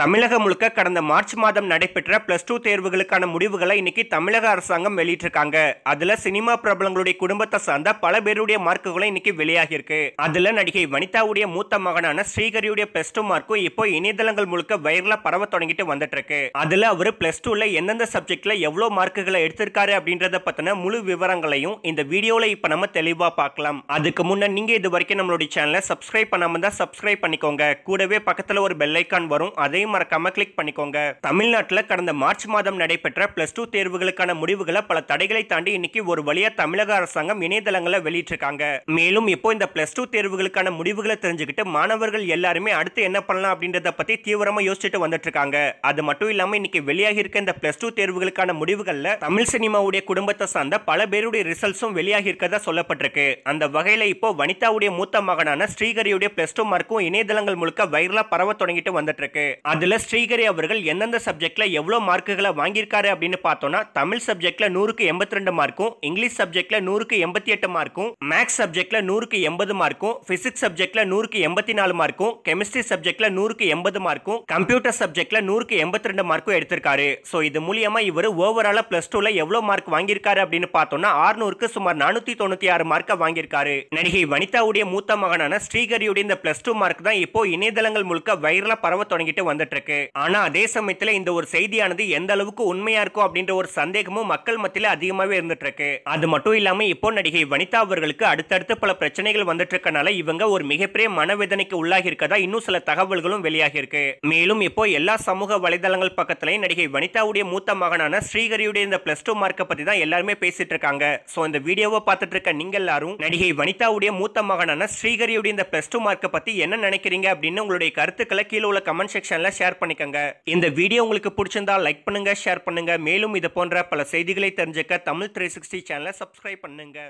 தமிழகம் முழுக்க கடந்த மார்ச் மாதம் நடைபெற்ற பிளஸ் டூ தேர்வுகளுக்கான முடிவுகளை இன்னைக்கு தமிழக அரசாங்கம் வெளியிட்டிருக்காங்க. அதுல சினிமா பிரபலங்களுடைய குடும்பத்தை சார்ந்த பல பேருடைய மார்க்குகளும் இன்னைக்கு வெளியாகியிருக்கு. அதுல நடிகை வனிதாவுடைய மூத்த மகனான ஸ்ரீகரியுடைய பிளஸ் டூ மார்க்கும் இப்போ இணையதளங்கள் முழுக்க வைரலா பரவ தொடங்கிட்டு வந்துட்டு இருக்கு அதுல அவர் பிளஸ் டூல எந்தெந்த சப்ஜெக்ட்ல எவ்வளவு மார்க்குகளை எடுத்திருக்காரு அப்படின்றத பத்தின முழு விவரங்களையும் இந்த வீடியோல இப்ப நம்ம தெளிவா பார்க்கலாம். அதுக்கு முன்ன நீங்க இது வரைக்கும் நம்மளுடைய சேனலை சப்ஸ்கிரைப் பண்ணாம தான் சப்ஸ்கிரைப் பண்ணிக்கோங்க. கூடவே பக்கத்துல ஒரு பெல் ஐக்கான் வரும். அதையும் மறக்காம கிளிக் பண்ணிக்கோங்க. தமிழ்நாட்டுல கடந்த மார்ச் மாதம் நடைபெற்ற பிளஸ் டூ தேர்வுகளுக்கான முடிவுகளை பல தடைகளை தாண்டி இன்னைக்கு ஒரு வழியா தமிழக அரசாங்கம் இணையதளங்களை வெளியிட்டிருக்காங்க. மேலும் இப்போ இந்த பிளஸ் டூ தேர்வுகளுக்கான முடிவுகளை தெரிஞ்சுக்கிட்டு மாணவர்கள் எல்லாருமே அடுத்து என்ன பண்ணலாம் அப்படின்றத பத்தி தீவிரமா யோசிச்சுட்டு வந்துட்டு இருக்காங்க அது மட்டும் இல்லாம இன்னைக்கு வெளியாகி இருக்க இந்த பிளஸ் டூ தேர்வுகளுக்கான முடிவுகள்ல தமிழ் சினிமாவுடைய குடும்பத்தை சார்ந்த பல பேருடைய ரிசல்ட்ஸும் வெளியாகி இருக்கதா சொல்லப்பட்டிருக்கு. அந்த வகையில இப்போ வனிதாவுடைய மூத்த மகனான ஸ்ரீகரியுடைய பிளஸ் டூ மார்க்கும் இணையதளங்கள் முழுக்க வைரலா பரவ தொடங்கிட்டு வந்துட்டு இருக்கு அதில் ஸ்ரீகரி அவர்கள் எந்தெந்த சப்ஜெக்டில் எவ்வளோ மார்க்குகளை வாங்கியிருக்காரு அப்படின்னு பார்த்தோன்னா தமிழ் சப்ஜெக்டில் நூறுக்கு எண்பத்தி ரெண்டு மார்க்கும் இங்கிலீஷ் சப்ஜெக்டில் நூறுக்கு எண்பத்தி எட்டு மார்க்கும் மேக்ஸ் சப்ஜெக்டில் நூறுக்கு எண்பது மார்க்கும் ஃபிசிக்ஸ் சப்ஜெக்டில் நூறுக்கு எண்பத்தி நாலு மார்க்கும் கெமிஸ்ட்ரி சப்ஜெக்டில் நூறுக்கு எண்பது மார்க்கும் கம்ப்யூட்டர் சப்ஜெக்டில் நூறுக்கு எண்பத்தி ரெண்டு மார்க்கும் எடுத்திருக்காரு. ஸோ இது மூலியமாக இவர் ஓவராலாக பிளஸ் டூவில் எவ்வளோ மார்க் வாங்கியிருக்காரு அப்படின்னு பார்த்தோன்னா ஆறுநூறுக்கு சுமார் நானூற்றி தொண்ணூற்றி ஆறு மார்க்கை வாங்கியிருக்காரு. நடிகை வனிதாவுடைய மூத்த மகனான ஸ்ரீகரியுடைய இந்த ப்ளஸ் டூ மார்க் தான் இப்போ இணையதளங்கள் முழுக்க வைரலாக பரவ தொடங்கிட்டு வந்துட்டு இருக்கு ஆனா அதே சமயத்துல இந்த ஒரு செய்தியானது எந்த அளவுக்கு உண்மையா இருக்கும் அப்படின்ற ஒரு சந்தேகமும் மக்கள் மத்தியில அதிகமாவே இருந்துட்டு இருக்கு அது மட்டும் இல்லாம இப்போ நடிகை வனிதா அவர்களுக்கு அடுத்தடுத்து பல பிரச்சனைகள் வந்துட்டு இருக்கனால இவங்க ஒரு மிகப்பெரிய மனவேதனைக்கு உள்ளாகி இருக்கதா இன்னும் சில தகவல்களும் வெளியாகி இருக்கு மேலும் இப்போ எல்லா சமூக வலைதளங்கள் பக்கத்துலயும் நடிகை வனிதாவுடைய மூத்த மகனான ஸ்ரீகரியுடைய இந்த பிளஸ் டூ மார்க்கை பத்தி தான் எல்லாருமே பேசிட்டு இருக்காங்க சோ இந்த வீடியோவை பார்த்துட்டு இருக்க நீங்க எல்லாரும் நடிகை வனிதாவுடைய மூத்த மகனான ஸ்ரீகரியுடைய இந்த பிளஸ் டூ மார்க்கை பத்தி என்ன நினைக்கிறீங்க அப்படின்னு உங்களுடைய கருத்துக்களை கீழே உள்ள கமெண்ட் செக்ஷன்ல ஷேர் பண்ணிக்கோங்க. இந்த வீடியோ உங்களுக்கு பிடிச்சிருந்தா லைக் பண்ணுங்க ஷேர் பண்ணுங்க. மேலும் இது போன்ற பல செய்திகளை தெரிஞ்சுக்க தமிழ் த்ரீ சிக்ஸ்டி சேனலை சப்ஸ்கிரைப் பண்ணுங்க.